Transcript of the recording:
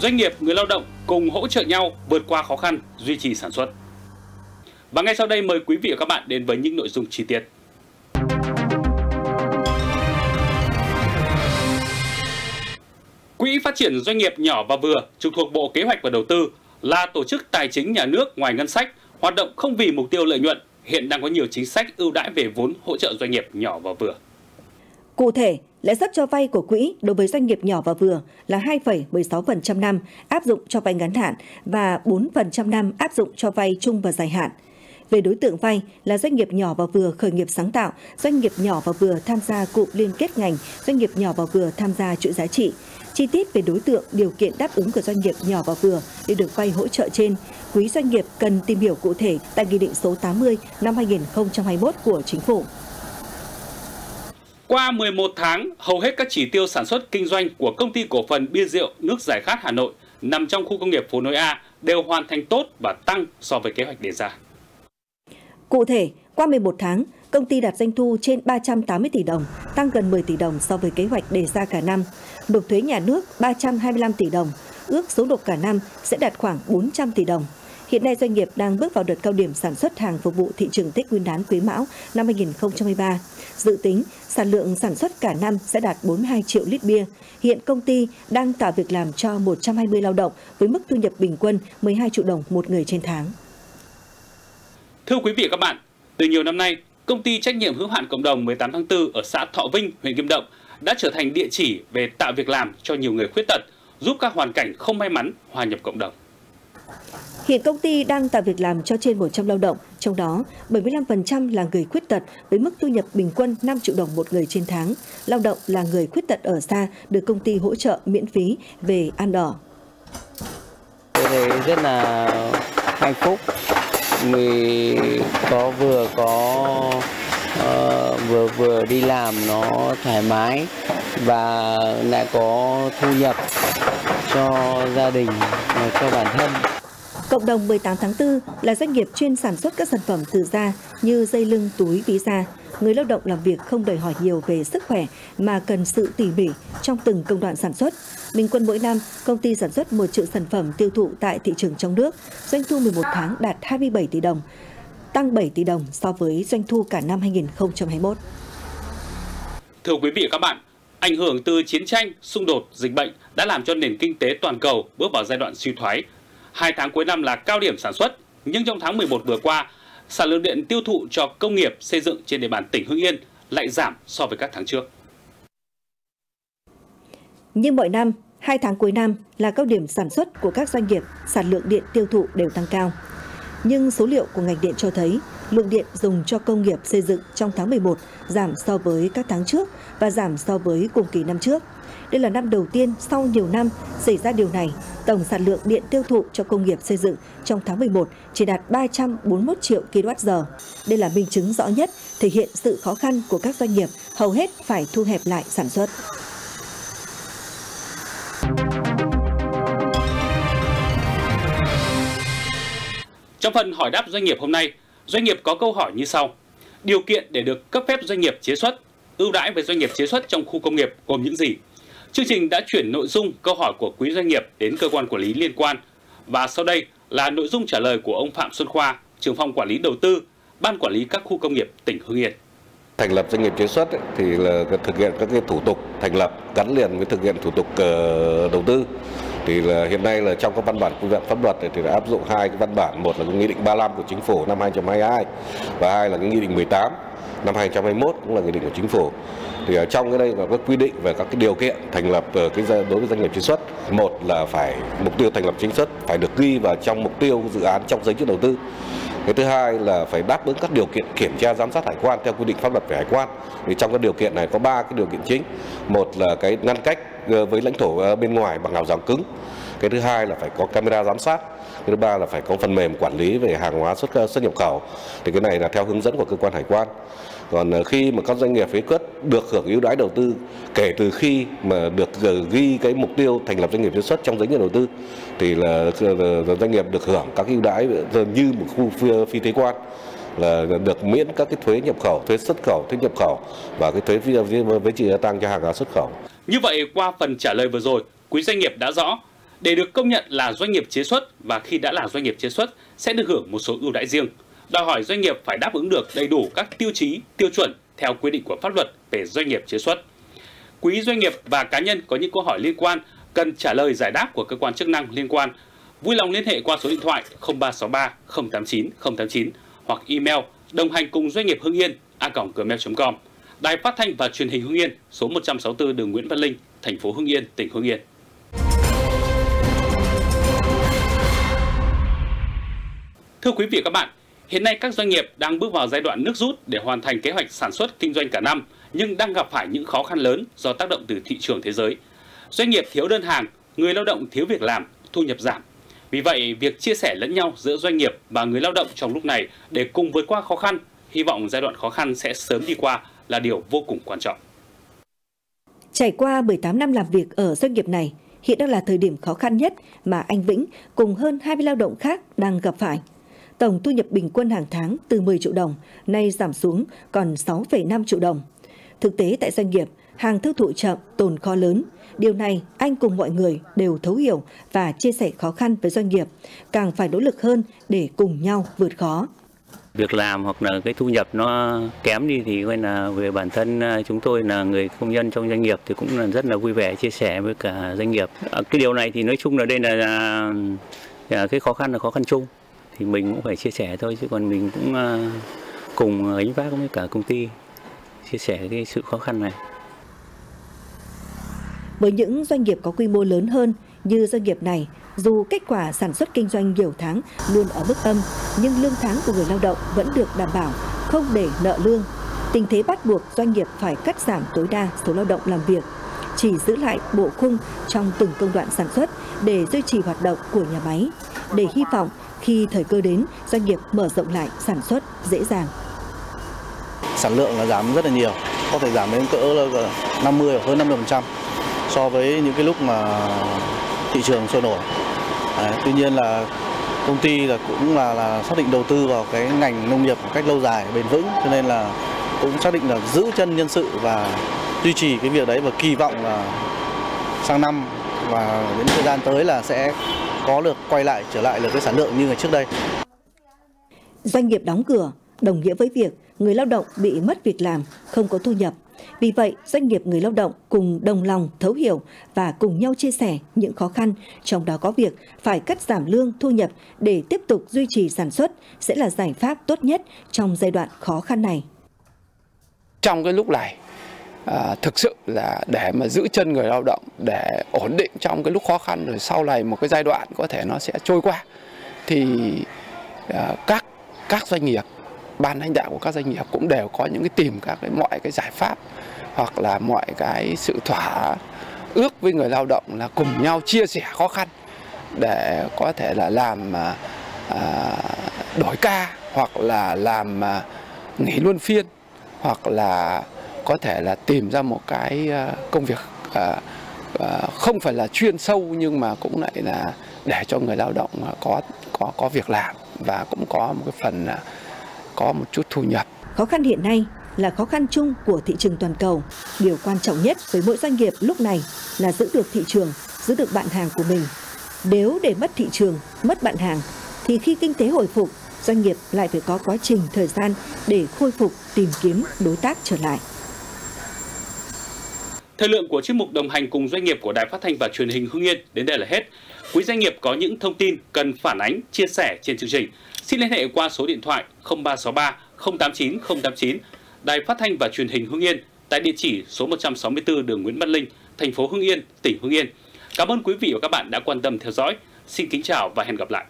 doanh nghiệp, người lao động cùng hỗ trợ nhau vượt qua khó khăn, duy trì sản xuất. Và ngay sau đây mời quý vị và các bạn đến với những nội dung chi tiết. Quỹ phát triển doanh nghiệp nhỏ và vừa trực thuộc Bộ Kế hoạch và Đầu tư là tổ chức tài chính nhà nước ngoài ngân sách, hoạt động không vì mục tiêu lợi nhuận, hiện đang có nhiều chính sách ưu đãi về vốn hỗ trợ doanh nghiệp nhỏ và vừa. Cụ thể, lãi suất cho vay của quỹ đối với doanh nghiệp nhỏ và vừa là 2,16% năm áp dụng cho vay ngắn hạn và 4% năm áp dụng cho vay chung và dài hạn. Về đối tượng vay là doanh nghiệp nhỏ và vừa khởi nghiệp sáng tạo, doanh nghiệp nhỏ và vừa tham gia cụm liên kết ngành, doanh nghiệp nhỏ và vừa tham gia chuỗi giá trị. Chi tiết về đối tượng, điều kiện đáp ứng của doanh nghiệp nhỏ và vừa để được vay hỗ trợ trên, quý doanh nghiệp cần tìm hiểu cụ thể tại Nghị định số 80 năm 2021 của Chính phủ. Qua 11 tháng, hầu hết các chỉ tiêu sản xuất kinh doanh của công ty cổ phần bia rượu nước giải khát Hà Nội nằm trong khu công nghiệp Phú Nối A đều hoàn thành tốt và tăng so với kế hoạch đề ra. Cụ thể, qua 11 tháng, công ty đạt doanh thu trên 380 tỷ đồng, tăng gần 10 tỷ đồng so với kế hoạch đề ra cả năm. Nộp thuế nhà nước 325 tỷ đồng, ước số nộp cả năm sẽ đạt khoảng 400 tỷ đồng. Hiện nay doanh nghiệp đang bước vào đợt cao điểm sản xuất hàng phục vụ thị trường Tết Nguyên đán Quý Mão năm 2023. Dự tính sản lượng sản xuất cả năm sẽ đạt 42 triệu lít bia. Hiện công ty đang tạo việc làm cho 120 lao động với mức thu nhập bình quân 12 triệu đồng một người trên tháng. Thưa quý vị và các bạn, từ nhiều năm nay, công ty trách nhiệm hữu hạn cộng đồng 18 tháng 4 ở xã Thọ Vinh, huyện Kim Động đã trở thành địa chỉ về tạo việc làm cho nhiều người khuyết tật, giúp các hoàn cảnh không may mắn hòa nhập cộng đồng. Hiện công ty đang tạo việc làm cho trên 100 lao động, trong đó 75% là người khuyết tật với mức thu nhập bình quân 5 triệu đồng một người trên tháng. Lao động là người khuyết tật ở xa được công ty hỗ trợ miễn phí về ăn ở. Tôi thấy rất là hạnh phúc vì có vừa có uh, vừa vừa đi làm nó thoải mái và lại có thu nhập cho gia đình và cho bản thân. Cộng đồng 18 tháng 4 là doanh nghiệp chuyên sản xuất các sản phẩm từ da như dây lưng, túi, ví da. Người lao động làm việc không đòi hỏi nhiều về sức khỏe mà cần sự tỉ mỉ trong từng công đoạn sản xuất. Bình quân mỗi năm, công ty sản xuất 1 triệu sản phẩm tiêu thụ tại thị trường trong nước, doanh thu 11 tháng đạt 27 tỷ đồng, tăng 7 tỷ đồng so với doanh thu cả năm 2021. Thưa quý vị và các bạn, ảnh hưởng từ chiến tranh, xung đột, dịch bệnh đã làm cho nền kinh tế toàn cầu bước vào giai đoạn suy thoái. Hai tháng cuối năm là cao điểm sản xuất, nhưng trong tháng 11 vừa qua, sản lượng điện tiêu thụ cho công nghiệp xây dựng trên địa bàn tỉnh Hưng Yên lại giảm so với các tháng trước. Nhưng mọi năm, hai tháng cuối năm là cao điểm sản xuất của các doanh nghiệp, sản lượng điện tiêu thụ đều tăng cao. Nhưng số liệu của ngành điện cho thấy lượng điện dùng cho công nghiệp xây dựng trong tháng 11 giảm so với các tháng trước và giảm so với cùng kỳ năm trước. Đây là năm đầu tiên sau nhiều năm xảy ra điều này, tổng sản lượng điện tiêu thụ cho công nghiệp xây dựng trong tháng 11 chỉ đạt 341 triệu kWh. Đây là minh chứng rõ nhất thể hiện sự khó khăn của các doanh nghiệp hầu hết phải thu hẹp lại sản xuất. Trong phần hỏi đáp doanh nghiệp hôm nay, doanh nghiệp có câu hỏi như sau. Điều kiện để được cấp phép doanh nghiệp chế xuất, ưu đãi về doanh nghiệp chế xuất trong khu công nghiệp gồm những gì? Chương trình đã chuyển nội dung câu hỏi của quý doanh nghiệp đến cơ quan quản lý liên quan. Và sau đây là nội dung trả lời của ông Phạm Xuân Khoa, trưởng phòng quản lý đầu tư, ban quản lý các khu công nghiệp tỉnh Hưng Yên. Thành lập doanh nghiệp chế xuất thì là thực hiện các cái thủ tục thành lập gắn liền với thực hiện thủ tục ờ, đầu tư thì là hiện nay là trong các văn bản quy phạm pháp luật thì đã áp dụng hai cái văn bản một là cái nghị định 35 của chính phủ năm 2022 và hai là cái nghị định 18 năm 2021 cũng là nghị định của chính phủ. Thì ở trong cái đây là các quy định về các cái điều kiện thành lập ờ, cái đối với doanh nghiệp chế xuất, một là phải, mục tiêu thành lập chính xuất phải được ghi vào trong mục tiêu dự án trong giấy chứng đầu tư. Cái thứ hai là phải đáp ứng các điều kiện kiểm tra giám sát hải quan theo quy định pháp luật về hải quan. Thì trong các điều kiện này có ba cái điều kiện chính. Một là cái ngăn cách ờ, với lãnh thổ ờ, bên ngoài bằng rào rào cứng. Cái thứ hai là phải có camera giám sát thứ ba là phải có phần mềm quản lý về hàng hóa xuất xuất nhập khẩu thì cái này là theo hướng dẫn của cơ quan hải quan còn khi mà các doanh nghiệp phế quất được hưởng ưu đãi đầu tư kể từ khi mà được ghi cái mục tiêu thành lập doanh nghiệp chế xuất trong giấy nhận đầu tư thì là doanh nghiệp được hưởng các ưu đãi như một khu phi, phi thuế quan là được miễn các cái thuế nhập khẩu, thuế xuất khẩu, thuế nhập khẩu và cái thuế với trị gia tăng cho hàng hóa xuất khẩu. Như vậy qua phần trả lời vừa rồi, quý doanh nghiệp đã rõ để được công nhận là doanh nghiệp chế xuất và khi đã là doanh nghiệp chế xuất sẽ được hưởng một số ưu đãi riêng. Đòi hỏi doanh nghiệp phải đáp ứng được đầy đủ các tiêu chí, tiêu chuẩn theo quy định của pháp luật về doanh nghiệp chế xuất. Quý doanh nghiệp và cá nhân có những câu hỏi liên quan cần trả lời giải đáp của cơ quan chức năng liên quan. Vui lòng liên hệ qua số điện thoại 0363 089 089 hoặc email đồng hành cùng doanh nghiệp Hưng Yên a.gmail.com. Đài Phát thanh và Truyền hình Hưng Yên, số 164 đường Nguyễn Văn Linh, thành phố Hưng Yên, tỉnh Hưng Yên. Thưa quý vị và các bạn, hiện nay các doanh nghiệp đang bước vào giai đoạn nước rút để hoàn thành kế hoạch sản xuất kinh doanh cả năm, nhưng đang gặp phải những khó khăn lớn do tác động từ thị trường thế giới. Doanh nghiệp thiếu đơn hàng, người lao động thiếu việc làm, thu nhập giảm. Vì vậy, việc chia sẻ lẫn nhau giữa doanh nghiệp và người lao động trong lúc này để cùng vượt qua khó khăn, hy vọng giai đoạn khó khăn sẽ sớm đi qua là điều vô cùng quan trọng. Trải qua 18 năm làm việc ở doanh nghiệp này, hiện đang là thời điểm khó khăn nhất mà anh Vĩnh cùng hơn 20 lao động khác đang gặp phải. Tổng thu nhập bình quân hàng tháng từ 10 triệu đồng, nay giảm xuống còn 6,5 triệu đồng. Thực tế tại doanh nghiệp, hàng tiêu thụ chậm, tồn kho lớn. Điều này anh cùng mọi người đều thấu hiểu và chia sẻ khó khăn với doanh nghiệp, càng phải nỗ lực hơn để cùng nhau vượt khó việc làm hoặc là cái thu nhập nó kém đi thì coi là về bản thân à, chúng tôi là người công nhân trong doanh nghiệp thì cũng là rất là vui vẻ chia sẻ với cả doanh nghiệp à, cái điều này thì nói chung là đây là, là cái khó khăn là khó khăn chung thì mình cũng phải chia sẻ thôi chứ còn mình cũng ờ, cùng gánh vác với cả công ty chia sẻ cái sự khó khăn này với những doanh nghiệp có quy mô lớn hơn như doanh nghiệp này dù kết quả sản xuất kinh doanh nhiều tháng luôn ở mức âm, nhưng lương tháng của người lao động vẫn được đảm bảo, không để nợ lương. Tình thế bắt buộc doanh nghiệp phải cắt giảm tối đa số lao động làm việc, chỉ giữ lại bộ khung trong từng công đoạn sản xuất để duy trì hoạt động của nhà máy, để hy vọng khi thời cơ đến, doanh nghiệp mở rộng lại sản xuất dễ dàng. Sản lượng là giảm rất là nhiều, có thể giảm đến cỡ là 50 hoặc hơn 50% so với những cái lúc mà thị trường sôi nổi. Đấy, tuy nhiên là công ty là cũng là, là xác định đầu tư vào cái ngành nông nghiệp một cách lâu dài bền vững cho nên là cũng xác định là giữ chân nhân sự và duy trì cái việc đấy và kỳ vọng là sang năm và đến thời gian tới là sẽ có được quay lại trở lại được cái sản lượng như ngày trước đây. Doanh nghiệp đóng cửa đồng nghĩa với việc người lao động bị mất việc làm, không có thu nhập vì vậy, doanh nghiệp người lao động cùng đồng lòng thấu hiểu và cùng nhau chia sẻ những khó khăn, trong đó có việc phải cắt giảm lương thu nhập để tiếp tục duy trì sản xuất sẽ là giải pháp tốt nhất trong giai đoạn khó khăn này. Trong cái lúc này, à, thực sự là để mà giữ chân người lao động để ổn định trong cái lúc khó khăn rồi sau này một cái giai đoạn có thể nó sẽ trôi qua thì à, các các doanh nghiệp ban lãnh đạo của các doanh nghiệp cũng đều có những cái tìm các cái mọi cái giải pháp hoặc là mọi cái sự thỏa ước với người lao động là cùng nhau chia sẻ khó khăn để có thể là làm à, à đổi ca hoặc là làm à, nghỉ luân phiên hoặc là có thể là tìm ra một cái ờ, công việc ờ, ờ, không phải là chuyên sâu nhưng mà cũng lại là để cho người lao động có có có việc làm và cũng có một cái phần có một chút thu nhập. Khó khăn hiện nay là khó khăn chung của thị trường toàn cầu. Điều quan trọng nhất với mỗi doanh nghiệp lúc này là giữ được thị trường, giữ được bạn hàng của mình. Nếu để mất thị trường, mất bạn hàng, thì khi kinh tế hồi phục, doanh nghiệp lại phải có quá trình thời gian để khôi phục, tìm kiếm đối tác trở lại. Thời lượng của chuyên mục đồng hành cùng doanh nghiệp của Đài Phát thanh và Truyền hình Hưng Yên đến đây là hết. Quý doanh nghiệp có những thông tin cần phản ánh, chia sẻ trên chương trình Xin liên hệ qua số điện thoại 0363 089 089, Đài Phát thanh và Truyền hình Hưng Yên tại địa chỉ số 164 đường Nguyễn Văn Linh, thành phố Hưng Yên, tỉnh Hưng Yên. Cảm ơn quý vị và các bạn đã quan tâm theo dõi. Xin kính chào và hẹn gặp lại.